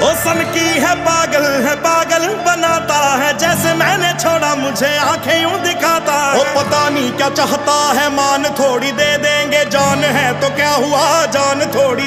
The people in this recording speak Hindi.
ओ सन की है पागल है पागल बनाता है। जैसे मैंने छोड़ा, मुझे आँखें यूँ दिखाता है। ओ पता नहीं क्या चाहता है, मान थोड़ी दे देंगे। जान है तो क्या हुआ? जान थोड़ी